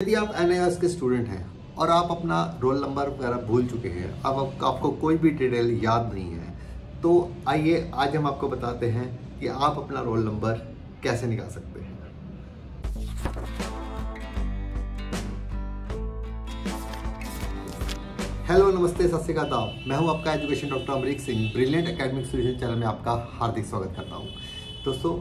यदि आप एन के स्टूडेंट हैं और आप अपना रोल नंबर वगैरह भूल चुके हैं अब आप, आपको कोई भी डिटेल याद नहीं है तो आइए आज हम आपको बताते हैं कि आप अपना रोल नंबर कैसे निकाल सकते हैं। हेलो नमस्ते सत श्रीकाल मैं हूँ आपका education doctor Amrik Singh. Brilliant academic solution channel में आपका हार्दिक स्वागत करता हूँ। दोस्तों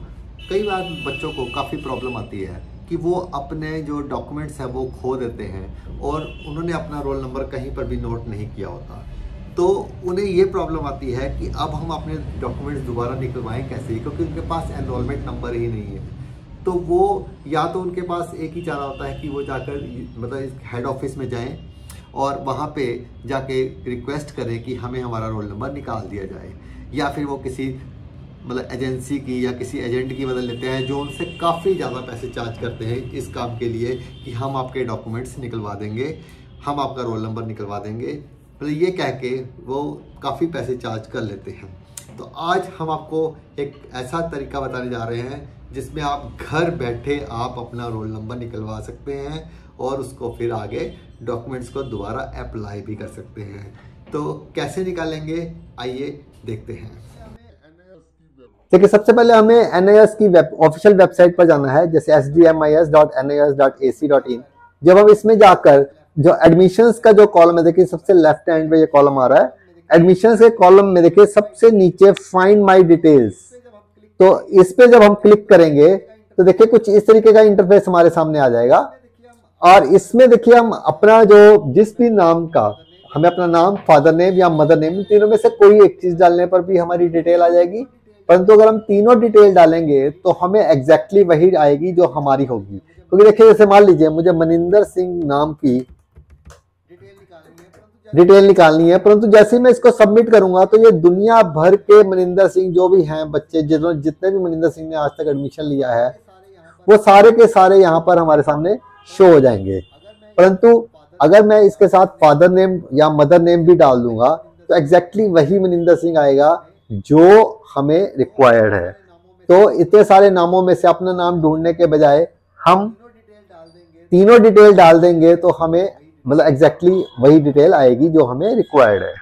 कई बार बच्चों को काफ़ी प्रॉब्लम आती है। कि वो अपने जो डॉक्यूमेंट्स हैं वो खो देते हैं और उन्होंने अपना रोल नंबर कहीं पर भी नोट नहीं किया होता। तो उन्हें ये प्रॉब्लम आती है कि अब हम अपने डॉक्यूमेंट्स दोबारा निकलवाएँ कैसे? क्योंकि उनके पास एनरोलमेंट नंबर ही नहीं है। तो वो या तो उनके पास एक ही चारा होता है कि वो जाकर मतलब इस हेड ऑफ़िस में जाएँ और वहाँ पे जाके रिक्वेस्ट करें कि हमें हमारा रोल नंबर निकाल दिया जाए। या फिर वो किसी मतलब एजेंसी की या किसी एजेंट की मदद लेते हैं जो उनसे काफ़ी ज़्यादा पैसे चार्ज करते हैं इस काम के लिए कि हम आपके डॉक्यूमेंट्स निकलवा देंगे, हम आपका रोल नंबर निकलवा देंगे। मतलब ये कह के वो काफ़ी पैसे चार्ज कर लेते हैं। तो आज हम आपको एक ऐसा तरीका बताने जा रहे हैं जिसमें आप घर बैठे आप अपना रोल नंबर निकलवा सकते हैं और उसको फिर आगे डॉक्यूमेंट्स को दोबारा अप्लाई भी कर सकते हैं। तो कैसे निकालेंगे? आइए देखते हैं। देखिए, सबसे पहले हमें एन की वेब ऑफिशियल वेबसाइट पर जाना है, जैसे S D M I S dot N I S dot A C dot in जब हम इसमें जाकर जो एडमिशंस का जो कॉलम है, देखिए, सबसे लेफ़्ट हैंड पे ये कॉलम आ रहा है। एडमिशन के कॉलम में देखिए, सबसे नीचे फाइंड माई डिटेल्स तो इस पे जब हम क्लिक करेंगे तो देखिए, कुछ इस तरीके का इंटरफेस हमारे सामने आ जाएगा। और इसमें देखिए, हम अपना जो जिस भी नाम का, हमें अपना नाम फादर नेम या मदर नेम तीनों में से कोई एक चीज़ डालने पर भी हमारी डिटेल आ जाएगी। परंतु अगर हम तीनों डिटेल डालेंगे तो हमें एग्जैक्टली वही आएगी जो हमारी होगी। क्योंकि तो देखिए, जैसे मान लीजिए, मुझे मनिंदर सिंह नाम की डिटेल निकालनी है, परंतु जैसे ही मैं इसको सबमिट करूँगा तो ये दुनिया भर के मनिंदर सिंह जो भी हैं बच्चे जिन्होंने जितने भी मनिंदर सिंह ने आज तक एडमिशन लिया है, वो सारे के सारे यहाँ पर हमारे सामने शो हो जाएँगे। परंतु अगर मैं इसके साथ फादर नेम या मदर नेम भी डाल दूँगा तो एग्जैक्टली वही मनिंदर सिंह आएगा जो हमें रिक्वायर्ड है। तो इतने सारे नामों में से अपना नाम ढूँढने के बजाय हम तीनों डिटेल डाल देंगे तो हमें मतलब एग्जैक्टली exactly वही डिटेल आएगी जो हमें रिक्वायर्ड है।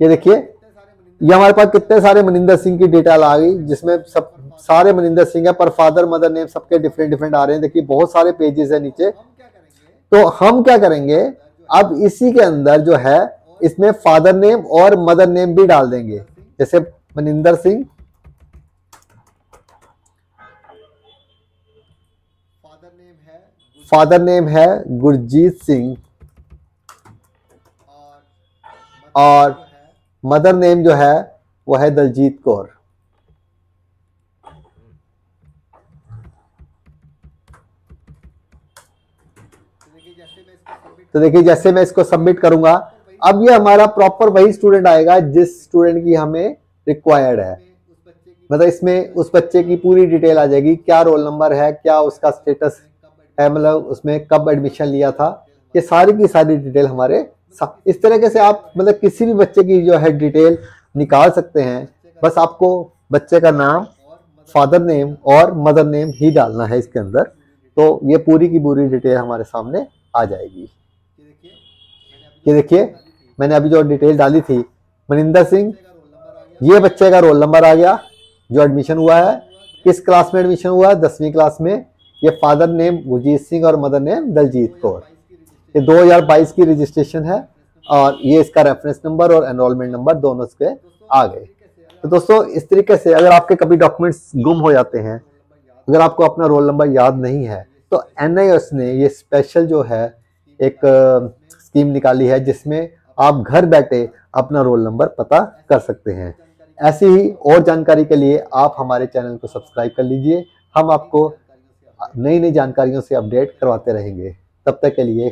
ये देखिए, ये हमारे पास कितने सारे मनिंदर सिंह की डिटेल आ गई, जिसमें सब, सारे मनिंदर सिंह है, पर फादर मदर नेम सबके डिफरेंट डिफरेंट आ रहे हैं। देखिए, बहुत सारे पेजेस है नीचे। तो हम क्या करेंगे? अब इसी के अंदर जो है इसमें फादर नेम और मदर नेम भी डाल देंगे। जैसे मनिंदर सिंह। फादर नेम है फादर नेम है गुरजीत सिंह। और मदर नेम जो है वो है दलजीत कौर। तो देखिए जैसे मैं इसको सबमिट करूँगा अब ये हमारा प्रॉपर वही स्टूडेंट आएगा जिस स्टूडेंट की हमें रिक्वायर्ड है। मतलब इसमें उस बच्चे की पूरी डिटेल आ जाएगी, क्या रोल नंबर है, क्या उसका स्टेटस है मतलब उसमें कब एडमिशन लिया था, ये सारी की सारी डिटेल हमारे इस तरीके से आप मतलब किसी भी बच्चे की जो है डिटेल निकाल सकते हैं। बस आपको बच्चे का नाम फादर नेम और मदर नेम ही डालना है इसके अंदर। तो ये पूरी की पूरी डिटेल हमारे सामने आ जाएगी। ये देखिए मैंने अभी जो डिटेल डाली थी, मनिंदर सिंह, ये बच्चे का रोल नंबर आ गया, जो एडमिशन हुआ है, किस क्लास में एडमिशन हुआ है, दसवीं क्लास में, ये फादर नेम गुरजीत सिंह और मदर नेम दलजीत कौर। ये 2022 की रजिस्ट्रेशन है, और ये इसका रेफरेंस नंबर और एनरोलमेंट नंबर दोनों इसके आ गए। तो दोस्तों, इस तरीके से अगर आपके कभी डॉक्यूमेंट्स गुम हो जाते हैं, अगर आपको अपना रोल नंबर याद नहीं है तो एन ने ये स्पेशल जो है, एक स्कीम निकाली है, जिसमें आप घर बैठे अपना रोल नंबर पता कर सकते हैं। ऐसी ही और जानकारी के लिए आप हमारे चैनल को सब्सक्राइब कर लीजिए। हम आपको नई नई जानकारियों से अपडेट करवाते रहेंगे। तब तक के लिए